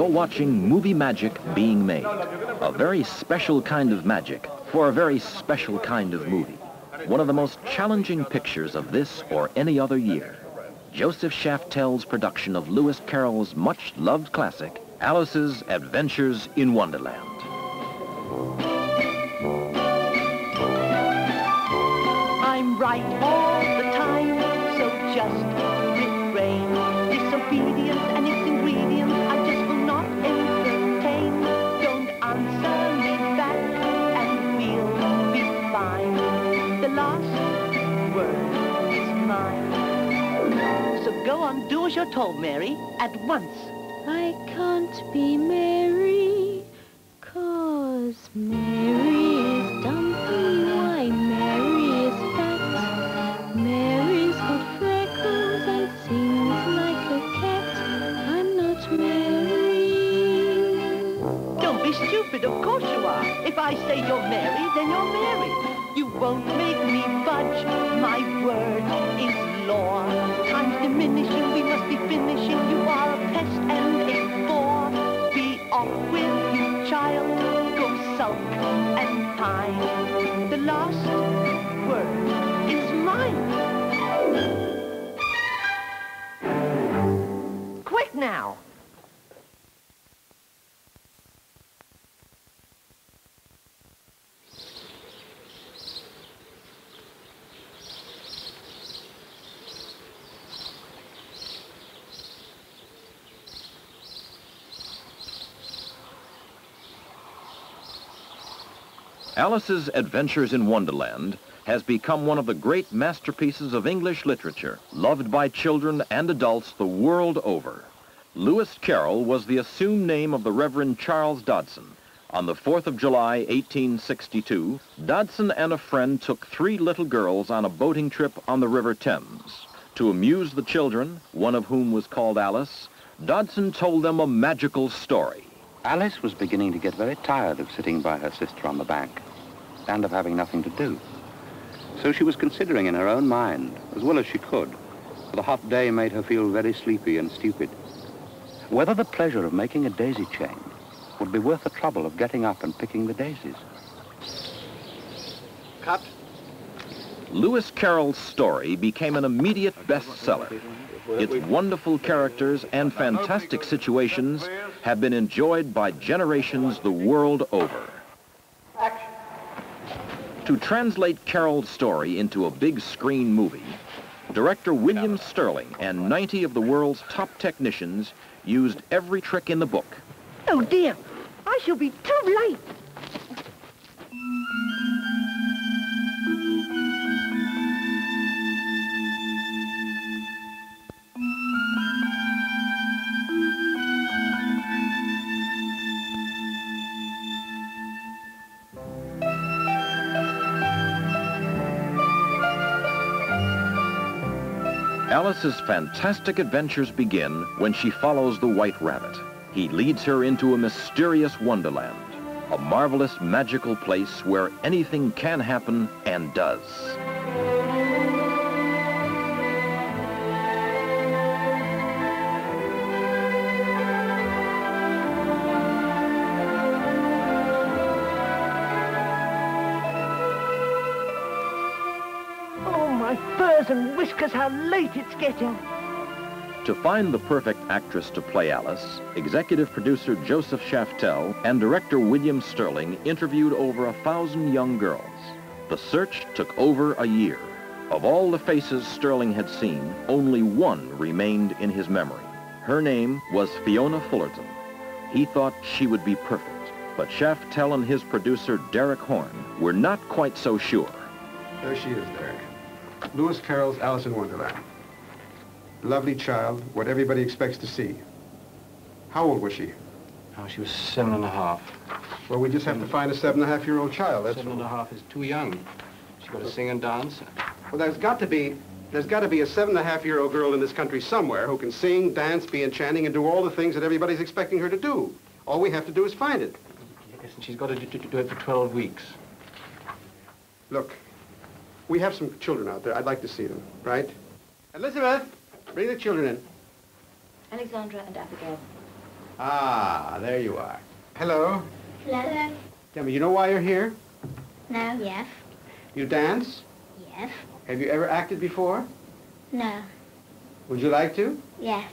You're watching movie magic being made. A very special kind of magic for a very special kind of movie. One of the most challenging pictures of this or any other year. Joseph Shaftel's production of Lewis Carroll's much-loved classic, Alice's Adventures in Wonderland. I'm right you're told, Mary, at once. I can't be Mary, cause Mary is dumpy. Why, Mary is fat. Mary's got freckles and sings like a cat. I'm not Mary. Don't be stupid, of course you are. If I say you're Mary, then you're Mary. You won't make me budge. My word is law. Time's diminishing, we must be finishing. You are a pest and a bore. Be off with you, child. Go sulk and pine. The last word is mine. Quick now. Alice's Adventures in Wonderland has become one of the great masterpieces of English literature, loved by children and adults the world over. Lewis Carroll was the assumed name of the Reverend Charles Dodgson. On the 4th of July, 1862, Dodgson and a friend took three little girls on a boating trip on the River Thames. To amuse the children, one of whom was called Alice, Dodgson told them a magical story. Alice was beginning to get very tired of sitting by her sister on the bank and of having nothing to do. So she was considering in her own mind, as well as she could, for the hot day made her feel very sleepy and stupid, whether the pleasure of making a daisy chain would be worth the trouble of getting up and picking the daisies. Cut. Lewis Carroll's story became an immediate bestseller. Its wonderful characters and fantastic situations have been enjoyed by generations the world over. To translate Carroll's story into a big screen movie, director William Sterling and 90 of the world's top technicians used every trick in the book. Oh dear, I shall be too late. Alice's fantastic adventures begin when she follows the White Rabbit. He leads her into a mysterious wonderland, a marvelous magical place where anything can happen and does. My furs and whiskers, how late it's getting. To find the perfect actress to play Alice, executive producer Joseph Shaftel and director William Sterling interviewed over a thousand young girls. The search took over a year. Of all the faces Sterling had seen, only one remained in his memory. Her name was Fiona Fullerton. He thought she would be perfect, but Shaftel and his producer Derek Horne were not quite so sure. There she is, Derek. Lewis Carroll's Alice in Wonderland. Lovely child, what everybody expects to see. How old was she? Oh, she was seven and a half. Well, we just have to find a seven and a half year old child, that's Seven and a half is too young. She's got to sing and dance. Well, there's got to be, there's got to be a seven and a half year old girl in this country somewhere who can sing, dance, be enchanting, and do all the things that everybody's expecting her to do. All we have to do is find it. Yes, and she's got to do, do it for 12 weeks. Look, we have some children out there. I'd like to see them, right? Elizabeth, bring the children in. Alexandra and Abigail. Ah, there you are. Hello. Hello. Tell me, you know why you're here? No. Yes. You dance? Yes. Have you ever acted before? No. Would you like to? Yes.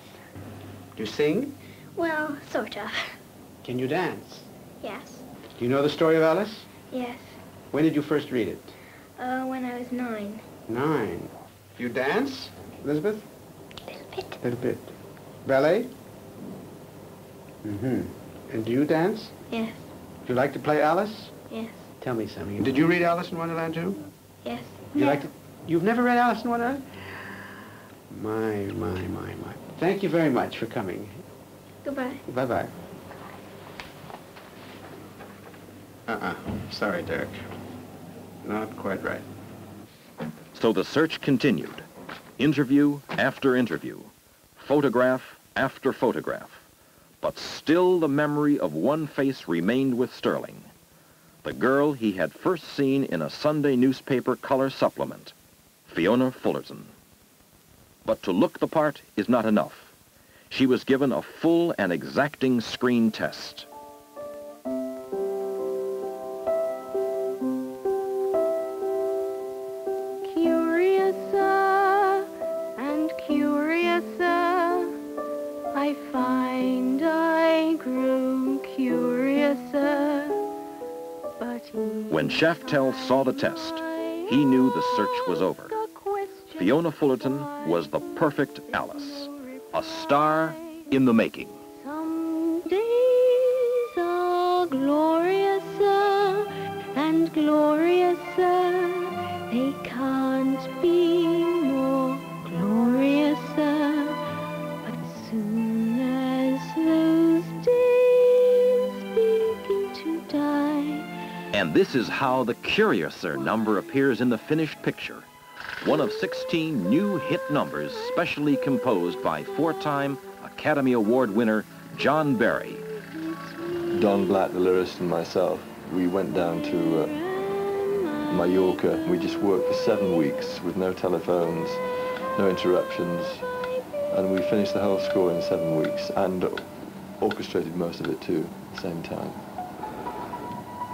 Do you sing? Well, sort of. Can you dance? Yes. Do you know the story of Alice? Yes. When did you first read it? Uh, when I was nine. Nine. You dance, Elizabeth? A little bit. A little bit. Ballet? Mm-hmm. And do you dance? Yes. Do you like to play Alice? Yes. Tell me something. Did you read Alice in Wonderland too? Yes. You no. like to? You've never read Alice in Wonderland? My, my, my, my. Thank you very much for coming. Goodbye. Bye-bye. Uh-uh. Sorry, Dirk. Not quite right. So the search continued. Interview after interview. Photograph after photograph. But still the memory of one face remained with Sterling. The girl he had first seen in a Sunday newspaper color supplement. Fiona Fullerton. But to look the part is not enough. She was given a full and exacting screen test. Shaftel saw the test, he knew the search was over. Fiona Fullerton was the perfect Alice, a star in the making. And this is how the Curiouser number appears in the finished picture. One of 16 new hit numbers specially composed by four-time Academy Award winner John Barry. Don Black, the lyricist, and myself, we went down to uh, Mallorca. We just worked for seven weeks with no telephones, no interruptions, and we finished the whole score in seven weeks and orchestrated most of it too at the same time.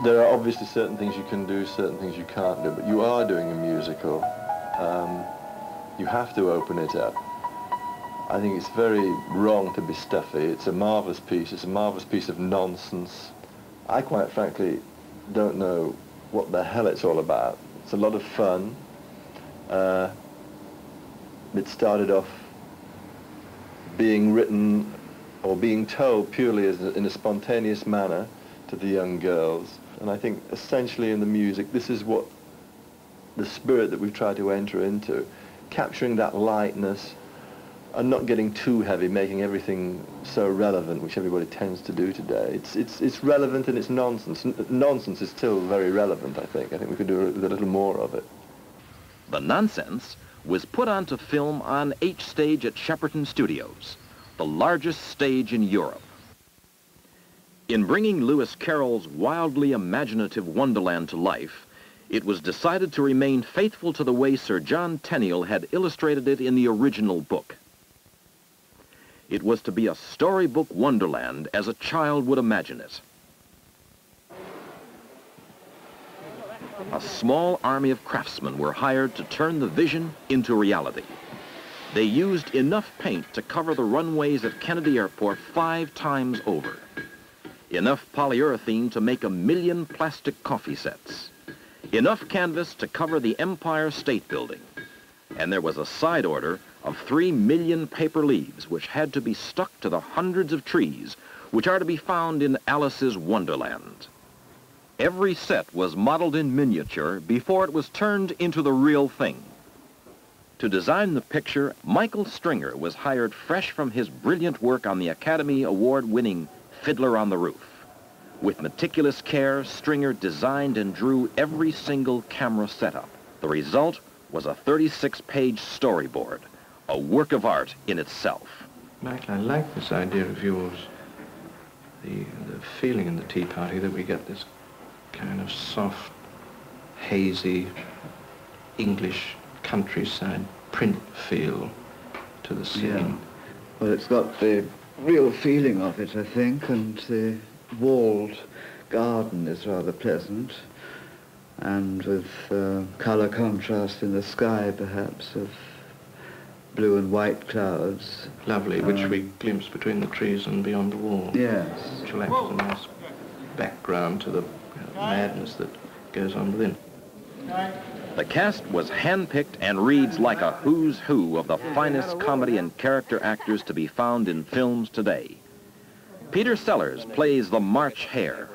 There are obviously certain things you can do, certain things you can't do, but you are doing a musical. Um, you have to open it up. I think it's very wrong to be stuffy. It's a marvellous piece. It's a marvellous piece of nonsense. I quite frankly don't know what the hell it's all about. It's a lot of fun. Uh, it started off being written or being told purely as in a spontaneous manner to the young girls. And I think essentially in the music, this is what the spirit that we've tried to enter into, capturing that lightness and not getting too heavy, making everything so relevant, which everybody tends to do today. It's, it's, it's relevant and it's nonsense. N- nonsense is still very relevant, I think. I think we could do a, a little more of it. The nonsense was put onto film on H Stage at Shepperton Studios, the largest stage in Europe. In bringing Lewis Carroll's wildly imaginative Wonderland to life, it was decided to remain faithful to the way Sir John Tenniel had illustrated it in the original book. It was to be a storybook wonderland as a child would imagine it. A small army of craftsmen were hired to turn the vision into reality. They used enough paint to cover the runways at Kennedy Airport five times over. Enough polyurethane to make a million plastic coffee sets. Enough canvas to cover the Empire State Building. And there was a side order of three million paper leaves which had to be stuck to the hundreds of trees which are to be found in Alice's Wonderland. Every set was modeled in miniature before it was turned into the real thing. To design the picture, Michael Stringer was hired fresh from his brilliant work on the Academy Award-winning Fiddler on the Roof. With meticulous care, Stringer designed and drew every single camera setup. The result was a 36-page storyboard, a work of art in itself. Actually, I like this idea of yours. The, the feeling in the tea party that we get this kind of soft, hazy, English countryside print feel to the scene. Yeah. Well, it's got the real feeling of it, I think, and the walled garden is rather pleasant, and with uh, colour contrast in the sky, perhaps, of blue and white clouds. Lovely, which Um, we glimpse between the trees and beyond the wall. Yes. Which will act as a nice background to the uh, madness that goes on within. The cast was handpicked and reads like a who's who of the finest comedy and character actors to be found in films today. Peter Sellers plays the March Hare.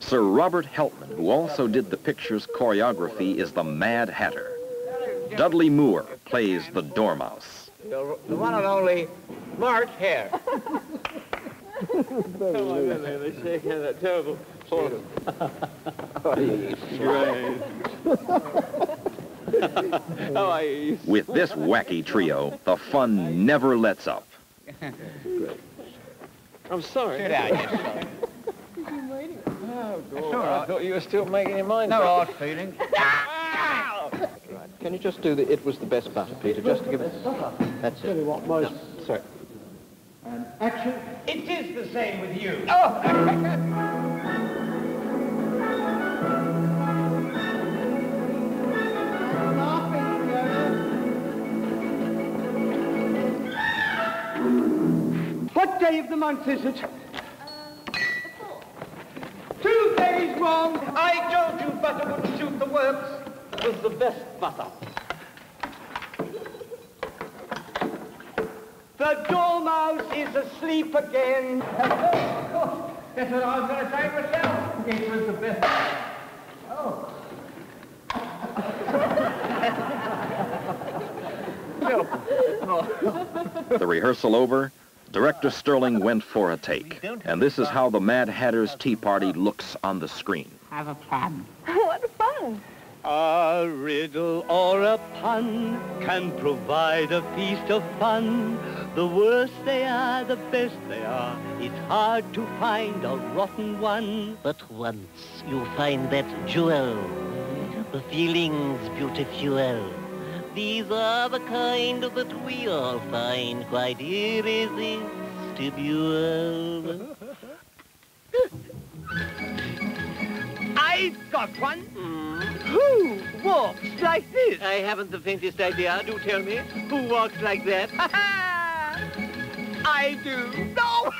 Sir Robert Helpman, who also did the picture's choreography, is the Mad Hatter. Dudley Moore plays the Dormouse. The, the one and only March Hare. They shake hands, that terrible sort of. How are you? With this wacky trio, the fun never lets up. I'm sorry. Sit down, yes. Oh, God. all right. I thought you were still making your mind No up. hard feelings. Can you just do the it was the best butter, Peter, just to give it... That's it. what most... Sorry. Action. It is the same with you. Oh! What day of the month is it? Uh, Two days wrong. I told you butter would shoot the works. It was the best butter. The dormouse is asleep again. That's what I was going to say myself. It was the best. Oh. The rehearsal over, director Sterling went for a take. And this is how the Mad Hatter's Tea Party looks on the screen. Have a plan. what fun. A riddle or a pun can provide a feast of fun. The worse they are, the best they are. It's hard to find a rotten one. But once you find that jewel, the feeling's beautiful. These are the kind that we all find quite irresistible. I've got one. Who walks like this? I haven't the faintest idea. Do tell me. Who walks like that? I do. No!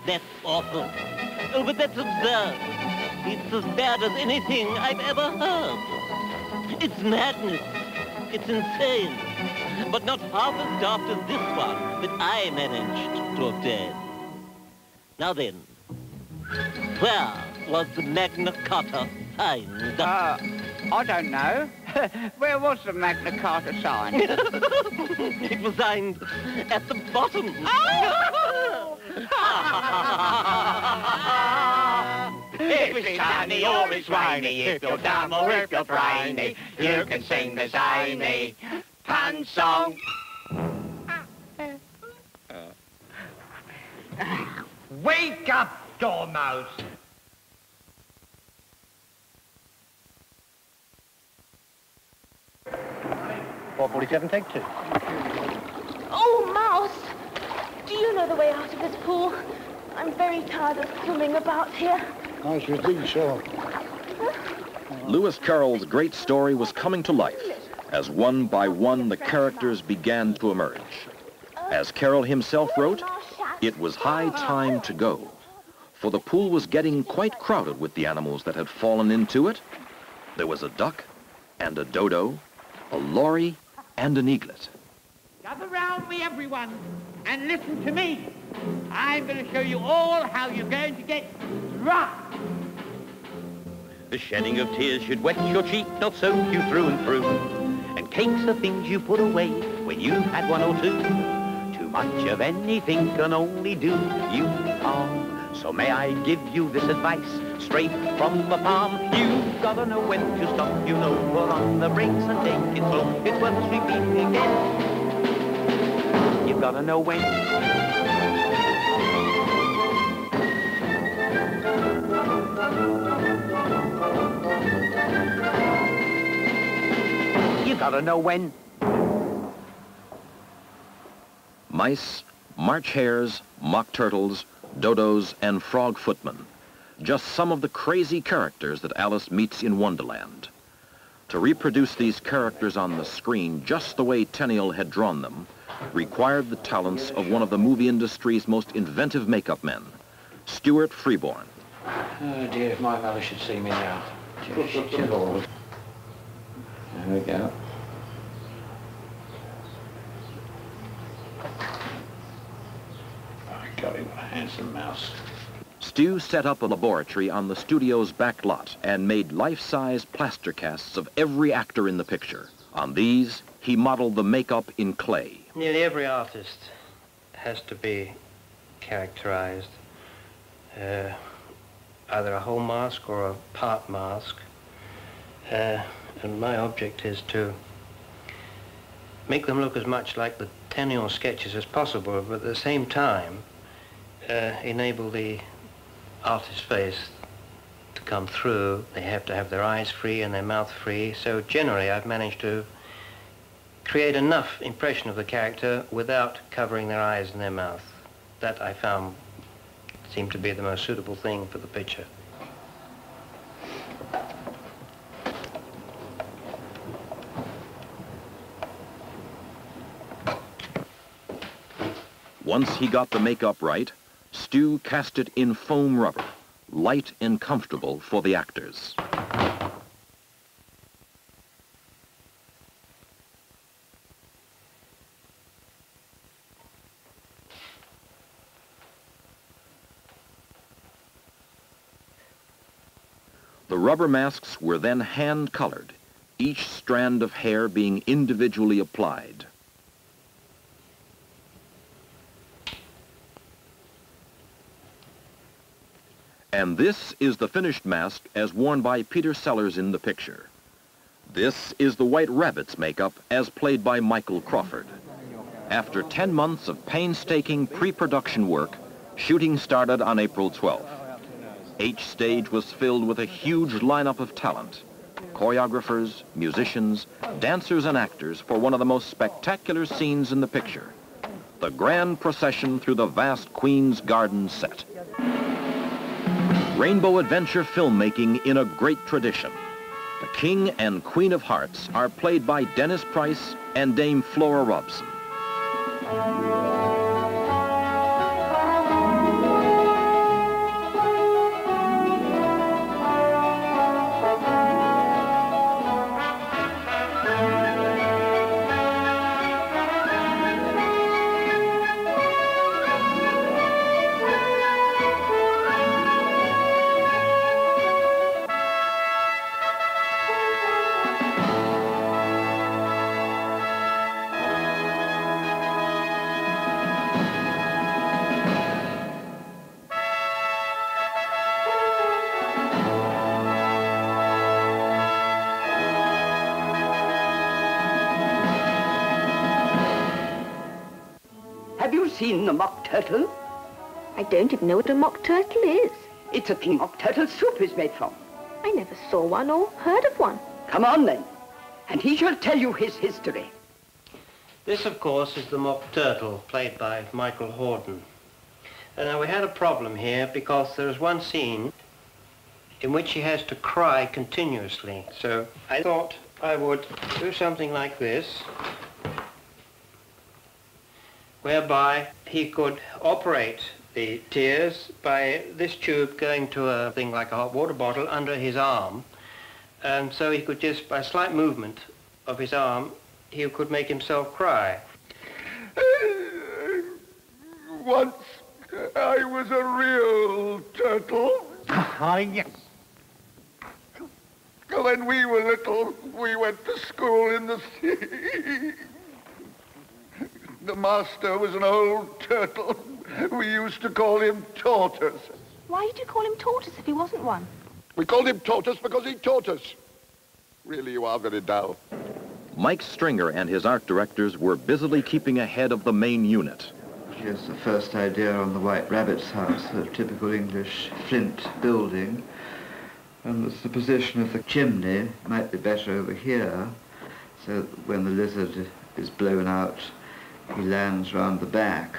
That's awful. Oh, but that's absurd. It's as bad as anything I've ever heard. It's madness. It's insane. But not half as daft as this one that I managed to obtain. Now then, where was the Magna Carta signed? Uh, I don't know. Where was the Magna Carta signed? it was signed at the bottom. If it's sunny or it's rainy, if you're dumb or if you're brainy, you can sing the zany pun song. Wake up, Dormouse! Four forty-seven, take two. Oh, Mouse! Do you know the way out of this pool? I'm very tired of swimming about here. I should think so. Lewis Carroll's great story was coming to life as one by one the characters began to emerge. As Carroll himself wrote, it was high time to go, for the pool was getting quite crowded with the animals that had fallen into it. There was a duck and a dodo, a lory and an eaglet. Gather round me, everyone, and listen to me. I'm going to show you all how you're going to get drunk. The shedding of tears should wet your cheek, not soak you through and through. And cakes are things you put away when you've had one or two. Too much of anything can only do you harm. So may I give you this advice, straight from the palm. You've got to know when to stop, you know, put on the brakes and take it slow. It's worth repeating again. You've got to know when. You gotta know when. Mice, March hares, mock turtles, dodos, and frog footmen. Just some of the crazy characters that Alice meets in Wonderland. To reproduce these characters on the screen just the way Tenniel had drawn them required the talents of one of the movie industry's most inventive makeup men, Stuart Freeborn. Oh dear, if my mother should see me now. There we go. Got him a handsome mouse. Stu set up a laboratory on the studio's back lot and made life-size plaster casts of every actor in the picture. On these, he modeled the makeup in clay. Nearly every artist has to be characterized. Uh, either a whole mask or a part mask. Uh, and my object is to make them look as much like the Tenniel sketches as possible, but at the same time uh, enable the artist's face to come through. They have to have their eyes free and their mouth free. So generally I've managed to create enough impression of the character without covering their eyes and their mouth. That I found seemed to be the most suitable thing for the picture. Once he got the makeup right, Stu cast it in foam rubber, light and comfortable for the actors. The rubber masks were then hand-colored, each strand of hair being individually applied. And this is the finished mask as worn by Peter Sellers in the picture. This is the White Rabbit's makeup as played by Michael Crawford. After 10 months of painstaking pre-production work, shooting started on April 12th. Each stage was filled with a huge lineup of talent. Choreographers, musicians, dancers, and actors for one of the most spectacular scenes in the picture. The grand procession through the vast Queen's Garden set. Rainbow adventure filmmaking in a great tradition. The King and Queen of Hearts are played by Dennis Price and Dame Flora Robson. Seen the mock turtle? I don't even know what a mock turtle is. It's a thing mock turtle soup is made from. I never saw one or heard of one. Come on then, and he shall tell you his history. This, of course, is the mock turtle, played by Michael Hordern. And now we had a problem here because there is one scene in which he has to cry continuously. So I thought I would do something like this, whereby he could operate the tears by this tube going to a thing like a hot water bottle under his arm. And so he could just, by a slight movement of his arm, he could make himself cry. Once I was a real turtle. Ah, yes. When we were little, we went to school in the sea. The master was an old turtle. We used to call him Tortoise. Why did you call him Tortoise if he wasn't one? We called him Tortoise because he taught us. Really, you are very dull. Mike Stringer and his art directors were busily keeping ahead of the main unit. Here's the first idea on the White Rabbit's house, a typical English flint building. And the position of the chimney might be better over here, so that when the lizard is blown out, he lands round the back.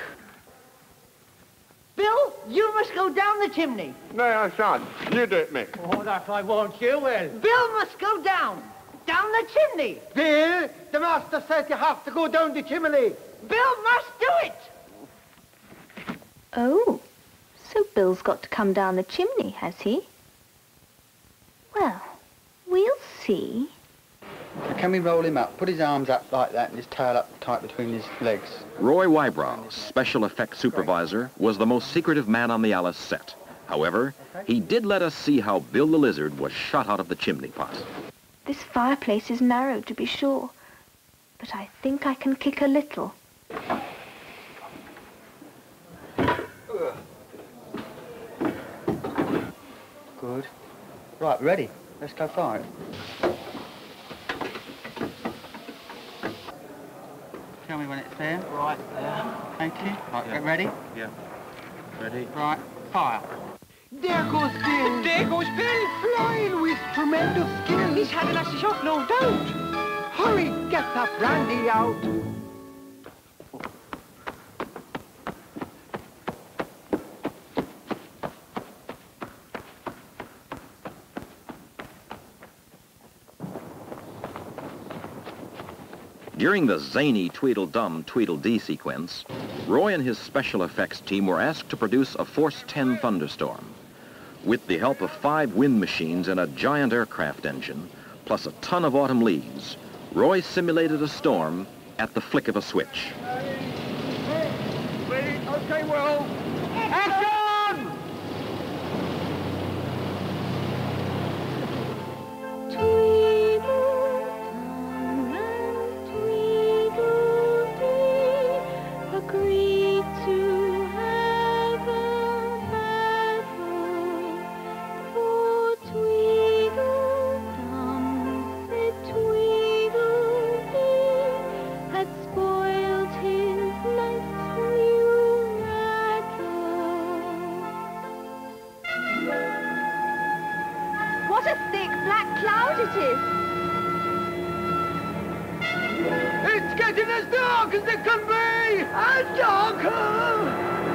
Bill, you must go down the chimney. No, I shan't. You do it, Mick. Oh, that I won't. You will. Bill must go down. Down the chimney. Bill, the master says you have to go down the chimney. Bill must do it. Oh, so Bill's got to come down the chimney, has he? Well, we'll see. Can we roll him up? Put his arms up like that and his tail up tight between his legs. Roy Whybrow, special effects supervisor, was the most secretive man on the Alice set. However, he did let us see how Bill the Lizard was shot out of the chimney pot. This fireplace is narrow, to be sure, but I think I can kick a little. Good. Right, ready. Let's go fire it. Tell me when it's there. Right there. Thank you. Right, get ready. Yeah. Ready? Right, fire. There goes Bill. There goes Bill, flying with tremendous skill. He's had a nasty shot, no doubt. Hurry, get that brandy out. During the zany Tweedledum Tweedledee sequence, Roy and his special effects team were asked to produce a Force 10 thunderstorm. With the help of five wind machines and a giant aircraft engine, plus a ton of autumn leaves, Roy simulated a storm at the flick of a switch. Okay, well. What a thick black cloud it is. It's getting as dark as it can be! And darker!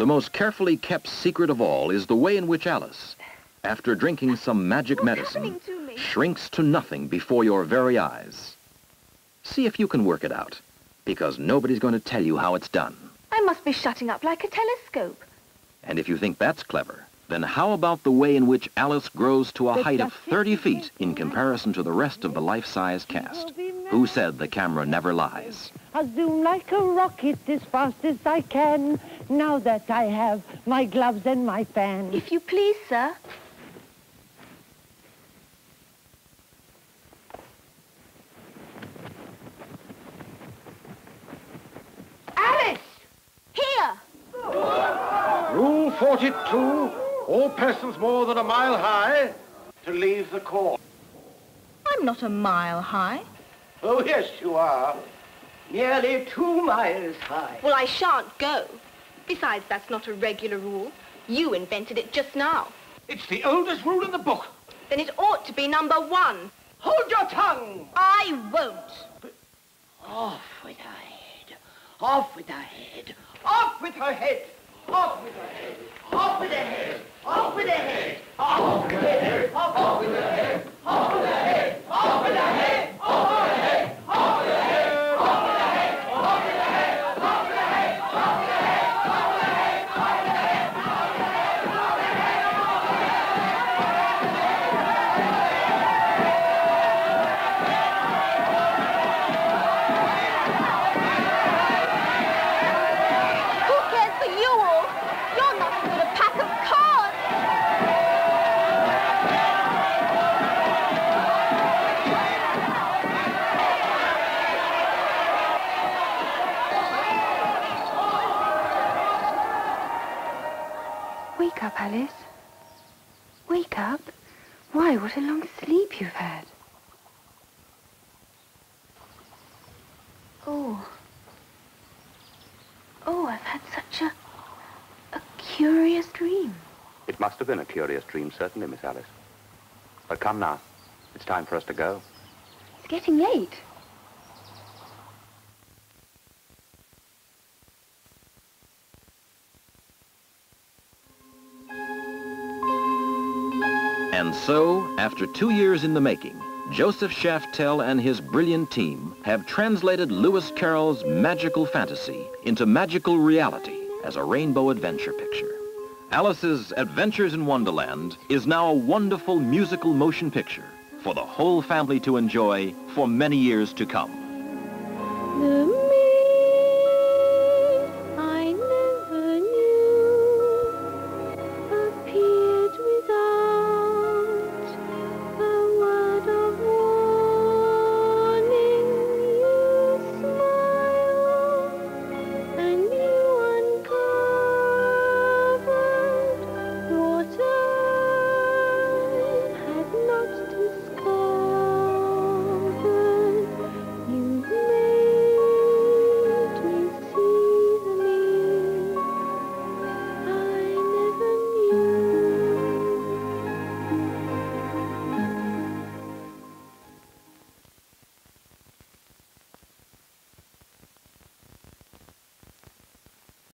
The most carefully kept secret of all is the way in which Alice, after drinking some magic medicine, shrinks to nothing before your very eyes. See if you can work it out, because nobody's going to tell you how it's done. I must be shutting up like a telescope. And if you think that's clever, then how about the way in which Alice grows to a The height of 30 feet in comparison to the rest of the life-size cast? Who said the camera never lies? I'll zoom like a rocket as fast as I can, now that I have my gloves and my fan. If you please, sir. Alice! Here! Rule 42, all persons more than a mile high to leave the court. I'm not a mile high. Oh, yes, you are. Nearly two miles high. Well, I shan't go. Besides, that's not a regular rule. You invented it just now. It's the oldest rule in the book. Then it ought to be number one. Hold your tongue! I won't. Off with her head. Off with her head. Off with her head. Off with her head. Off with her head. Off with her head. Off with her head. Off with her head. Off with her head. Off with her head. Alice. Wake up. Why, what a long sleep you've had. Oh. Oh, I've had such a... a curious dream. It must have been a curious dream, certainly, Miss Alice. But come now. It's time for us to go. It's getting late. So, after two years in the making, Joseph Shaftel and his brilliant team have translated Lewis Carroll's magical fantasy into magical reality as a rainbow adventure picture. Alice's Adventures in Wonderland is now a wonderful musical motion picture for the whole family to enjoy for many years to come.